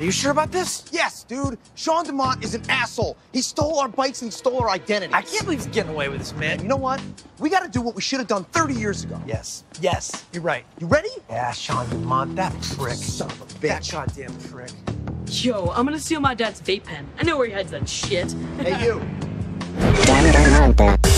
Are you sure about this? Yes, dude. Sean Dumont is an asshole. He stole our bikes and he stole our identity. I can't believe he's getting away with this, man. You know what? We got to do what we should have done 30 years ago. Yes, yes, you're right. You ready? Yeah, Sean Dumont, that prick. Son of a That goddamn prick. Yo, I'm gonna steal my dad's vape pen. I know where he hides that shit. Hey, you. Damn it, I'm not that.